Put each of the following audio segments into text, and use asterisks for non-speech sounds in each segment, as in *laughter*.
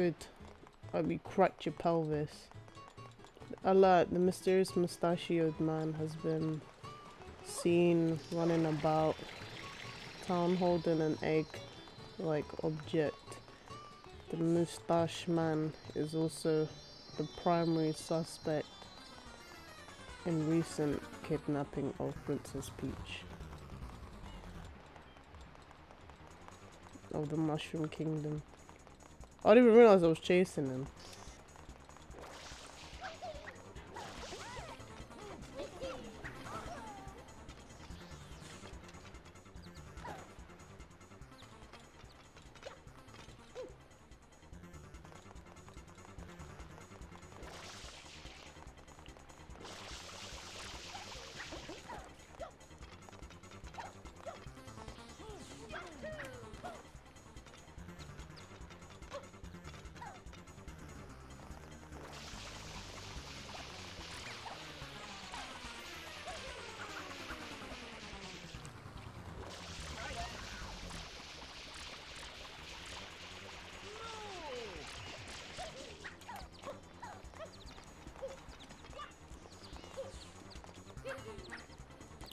Good. Hope you cracked your pelvis. Alert, the mysterious mustachioed man has been seen running about town holding an egg-like object. The mustache man is also the primary suspect in recent kidnapping of Princess Peach of the Mushroom Kingdom. I didn't even realize I was chasing him.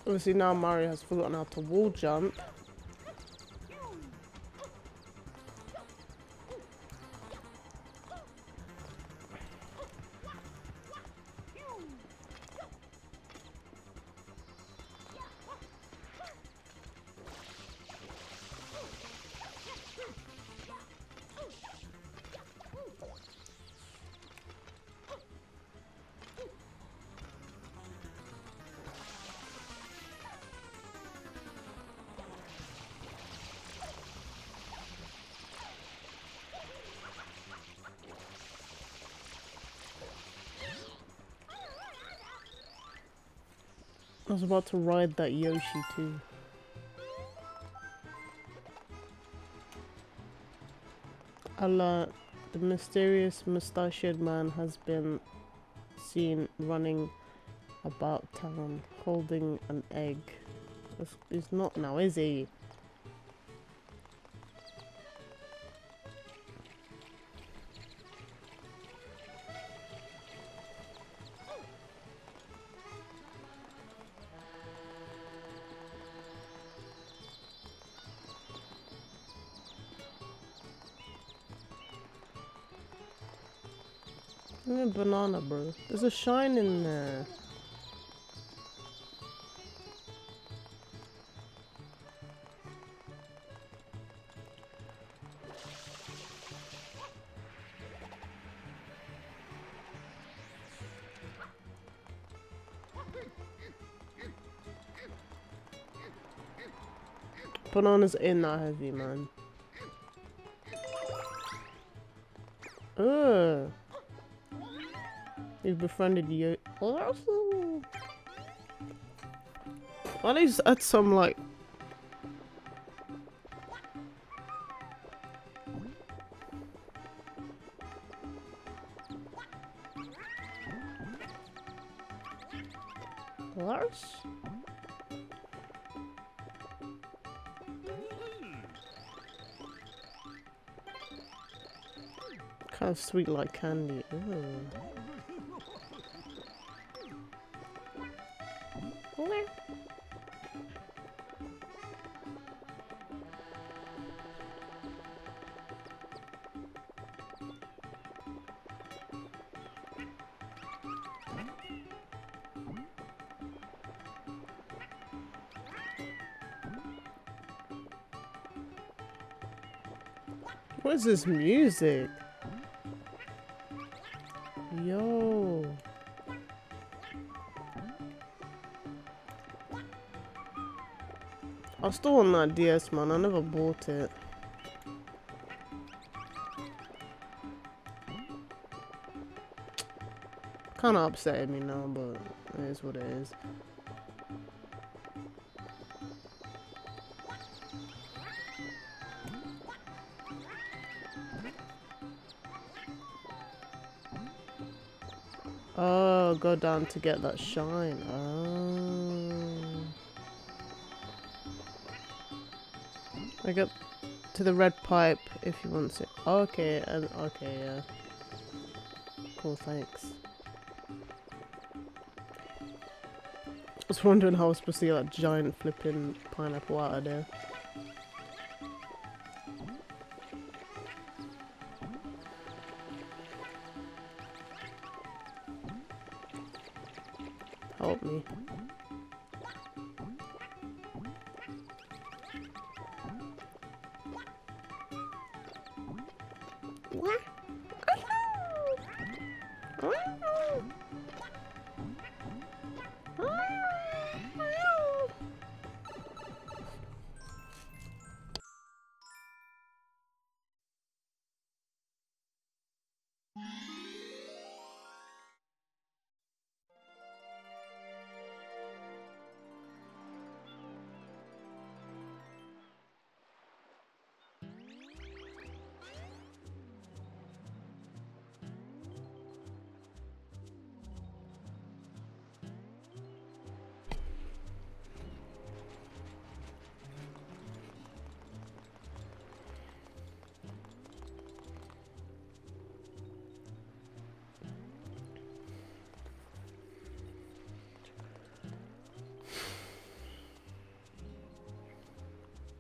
Obviously now Mario has forgotten how to wall jump. I was about to ride that Yoshi too. Allah, the mysterious mustachioed man has been seen running about town holding an egg. He's not now, is he? Banana, bro. There's a shine in there. Bananas in that heavy, man. Ugh. He's befriended you. Why don't you add some like Lars? Kind of sweet like candy. Ooh. This music? Yo. I still want that DS, man. I never bought it. Kind of upsetting me now, but it is what it is. Oh, go down to get that shine. Oh. I get to the red pipe if you want it. Okay, and okay, yeah. Cool, thanks. I was wondering how I was supposed to get that giant flipping pineapple out of there. Help me.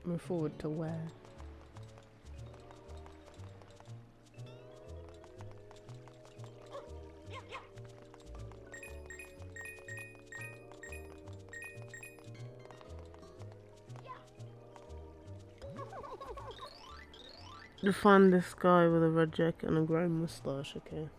Move forward to where? To find this guy with a red jacket and a grey moustache, okay.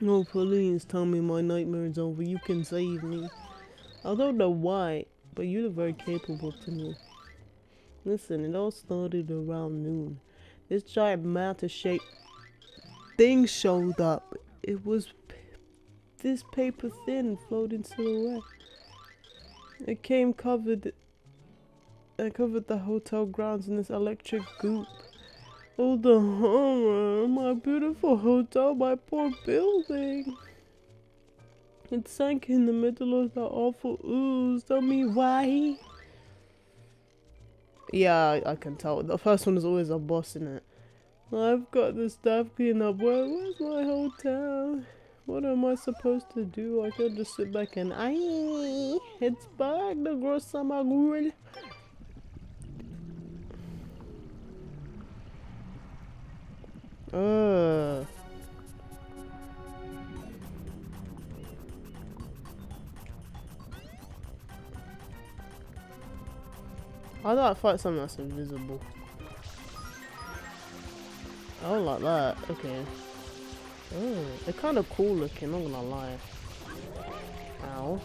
No, please tell me my nightmare is over. You can save me. I don't know why, but you're very capable to me. Listen, it all started around noon. This giant matter-shaped thing showed up. It was this paper thin, floating silhouette. It came covered. It covered the hotel grounds in this electric goop. Oh, the horror! My beautiful hotel, my poor building. It sank in the middle of the awful ooze. Tell me why. Yeah, I, can tell. The first one is always a boss in it. I've got the stuff cleaned up. Where, where's my hotel? What am I supposed to do? I could just sit back and I. It's back, the gross summer girl. Ugh. How do I fight something that's invisible? Oh, like that. Okay. Oh, they're kind of cool looking, not gonna lie. Ow.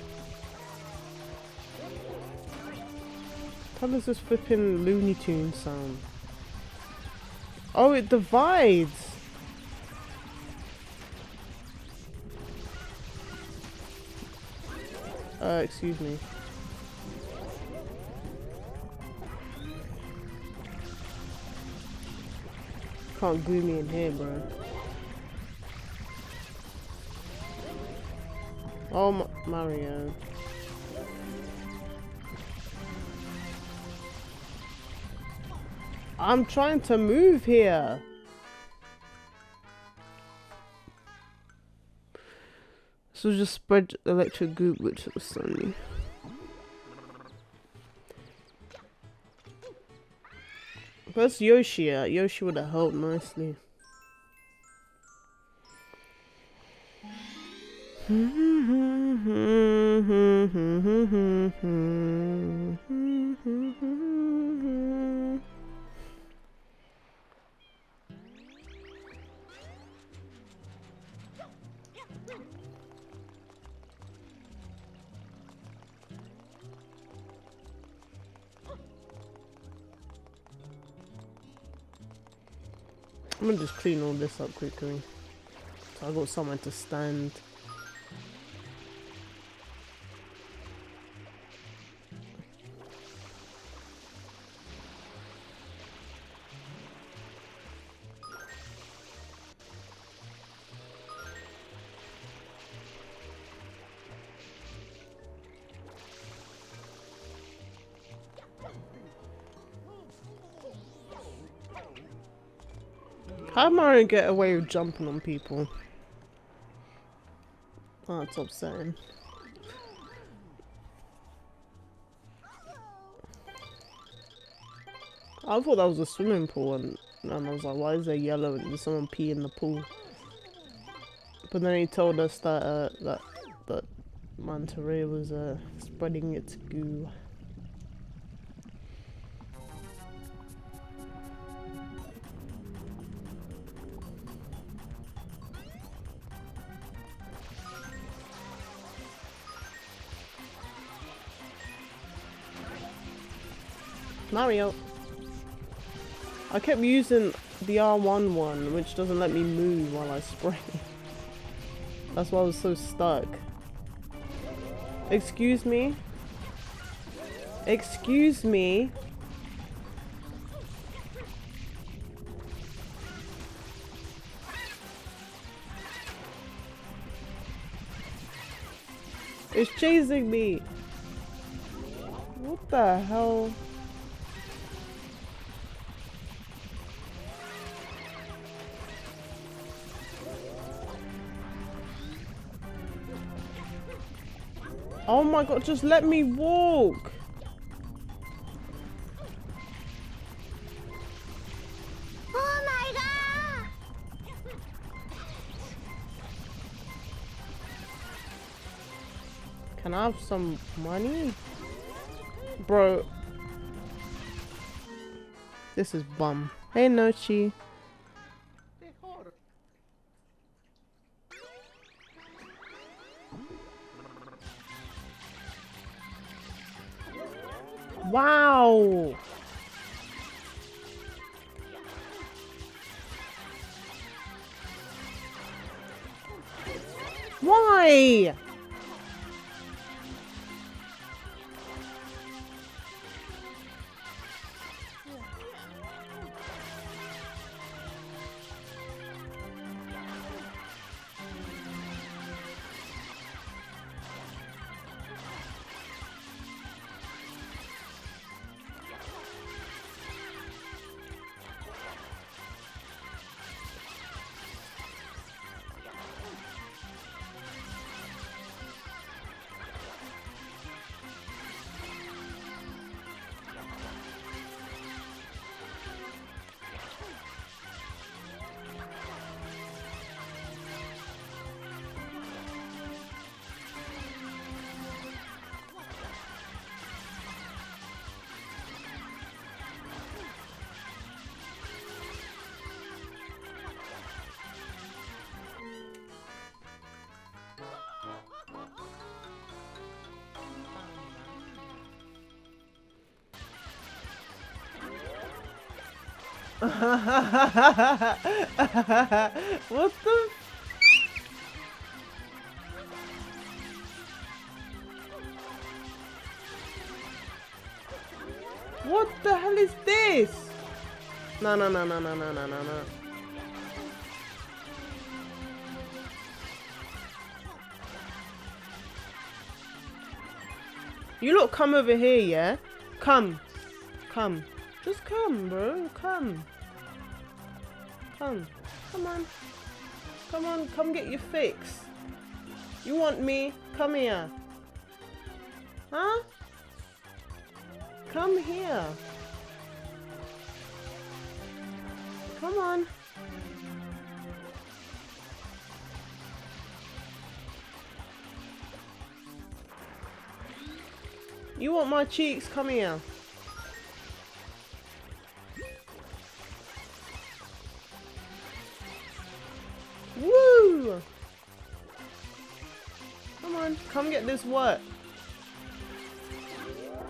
How does this flipping Looney Tune sound? Oh, it divides! Uh, excuse me. Can't glue me in here, bro. Oh, Mario. I'm trying to move here. So just spread electric goo, which was sunny. Where's Yoshi at? Yoshi would have helped nicely. *laughs* I'm gonna just clean all this up quickly. So I got somewhere to stand. How am I get away with jumping on people? Oh, that's upsetting. I thought that was a swimming pool and, and I was like, why is there yellow and there's someone pee in the pool? But then he told us that uh, that that manta ray was uh, spreading its goo. Mario. I kept using the R1 one, which doesn't let me move while I spray. *laughs* That's why I was so stuck. Excuse me? Excuse me? It's chasing me! What the hell? Oh my god, just let me walk. Oh my god! Can I have some money? Bro. This is bum. Hey, Nochi. *laughs* what the? What the hell is this? No, no, no, no, no, no, no, no, no. You look, come over here, yeah? Come. Come. Just come, bro. Come. Come. Come on. Come on, come get your fix. You want me? Come here. Huh? Come here. Come on. You want my cheeks? Come here. this work?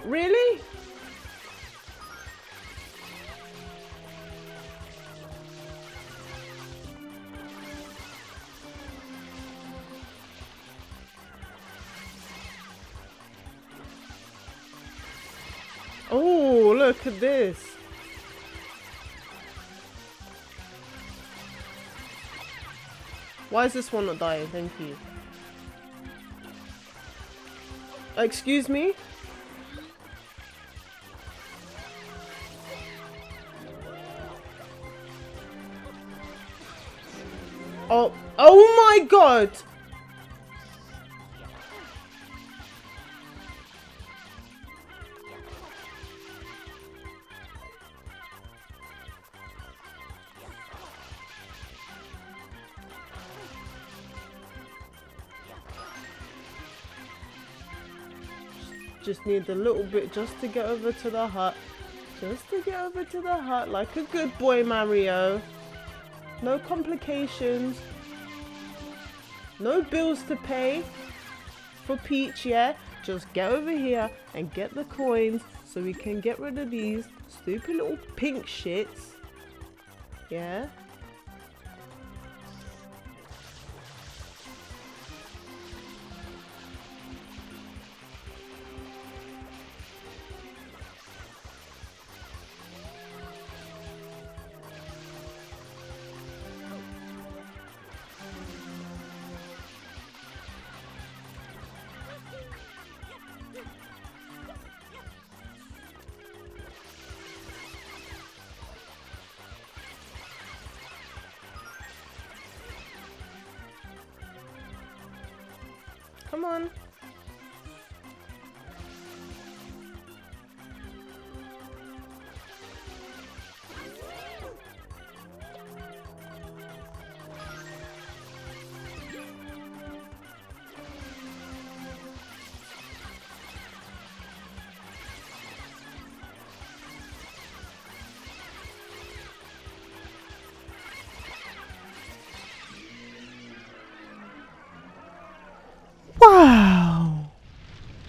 Really? Oh, look at this. Why is this one not dying? Thank you. Excuse me? Oh, oh my god! Just need a little bit just to get over to the hut. Just to get over to the hut like a good boy, Mario. No complications. No bills to pay for Peach, yeah? Just get over here and get the coins so we can get rid of these stupid little pink shits. Yeah? Come on.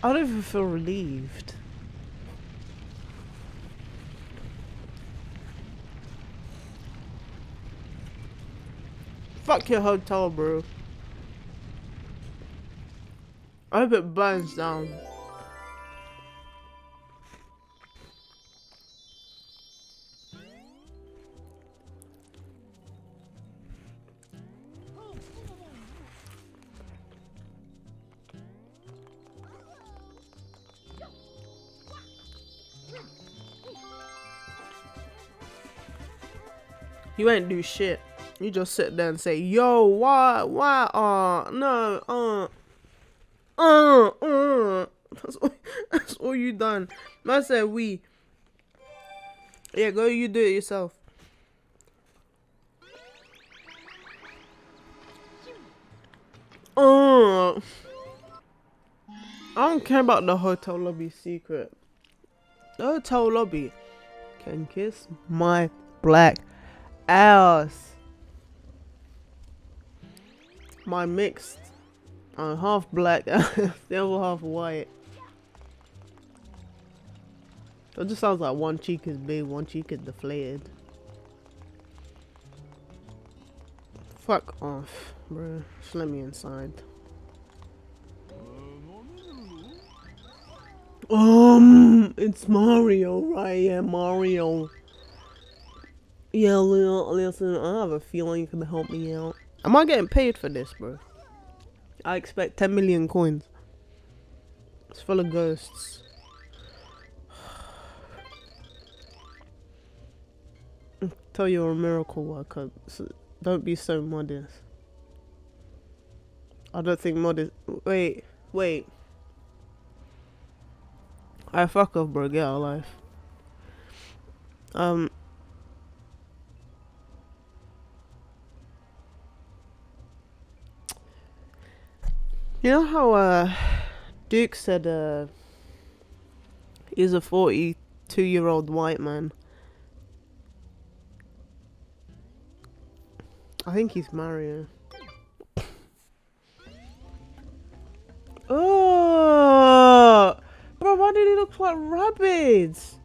I don't even feel relieved. Fuck your hotel, bro. I hope it burns down. You ain't do shit. You just sit there and say, yo, why, why, uh, no, uh, uh, uh. That's all, *laughs* that's all you done. Man said we. Yeah, go you do it yourself. Uh. I don't care about the hotel lobby secret. The hotel lobby can kiss my black ass. My mixed, uh, half black, *laughs* the other half white. It just sounds like one cheek is big, one cheek is deflated. Fuck off, bro. Just let me inside. Um, it's Mario, right? Yeah, Mario. Yeah, Lil, listen, I have a feeling you can help me out. Am I getting paid for this, bro? I expect 10 million coins. It's full of ghosts. *sighs* Tell you're a miracle worker. So don't be so modest. I don't think modest. Wait, wait. I fuck off, bro. Get out of life. Um. You know how uh, Duke said uh, he's a 42 year old white man? I think he's Mario. Oh, bro, why did he look like rabbits?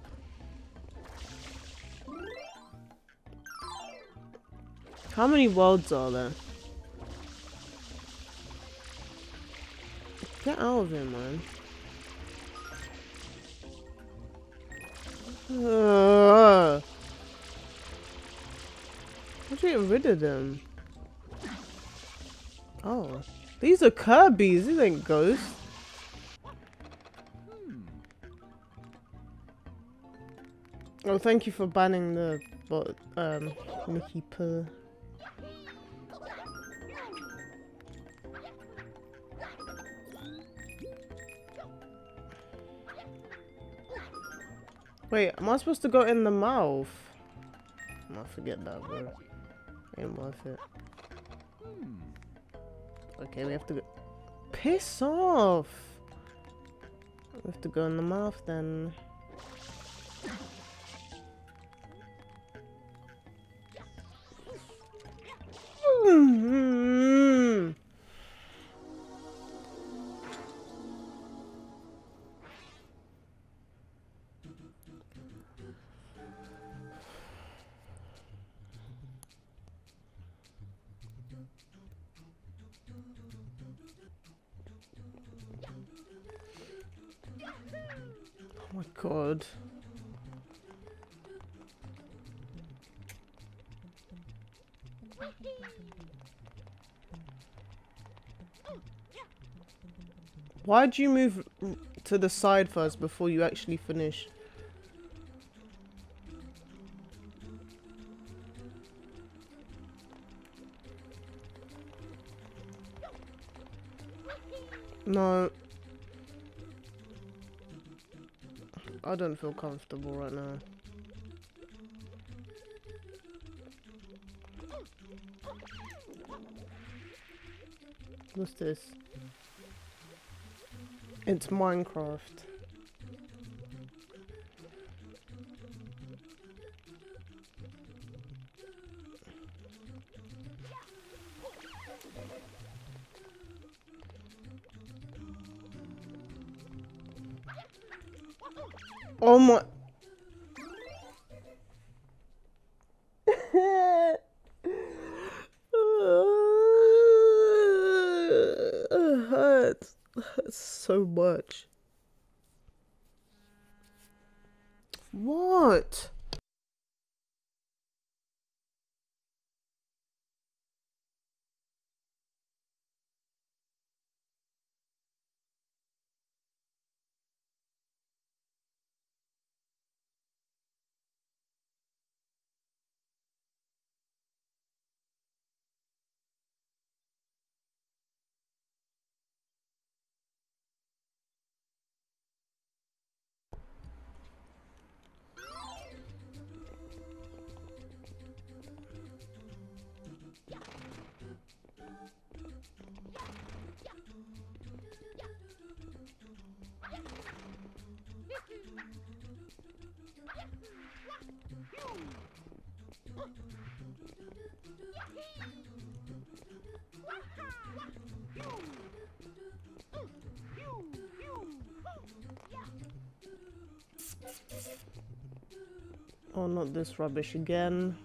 How many worlds are there? Get out of here, man. Uh, how'd you get rid of them? Oh. These are Kirby's, these ain't ghosts. Oh, thank you for banning the um Mickey Purr. Wait, am I supposed to go in the mouth? I forget that, bro. Ain't worth it. Okay, we have to go. Piss off! We have to go in the mouth then. God. Why'd you move to the side first before you actually finish? No. I don't feel comfortable right now. What's this? It's Minecraft. Oh Oh, not this rubbish again.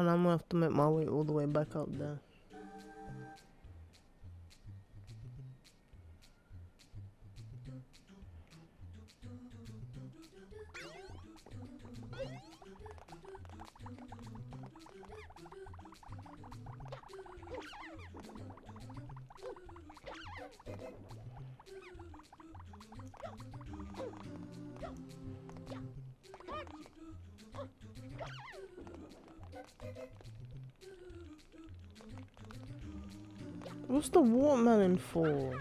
And I'm gonna have to make my way all the way back up there. Watermelon for?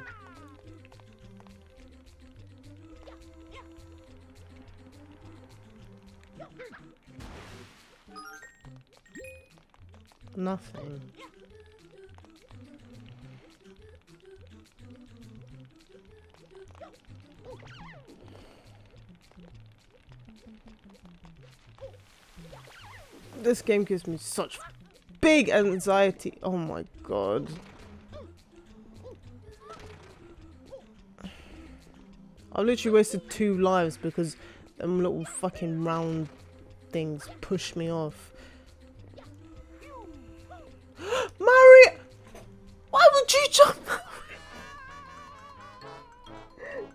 Nothing. This game gives me such big anxiety. Oh my god. I literally wasted two lives because them little fucking round things pushed me off. *gasps* Mario! Why would you jump? Why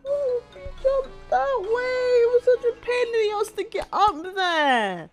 would you jump that way? It was such a pain in the ass to get up there.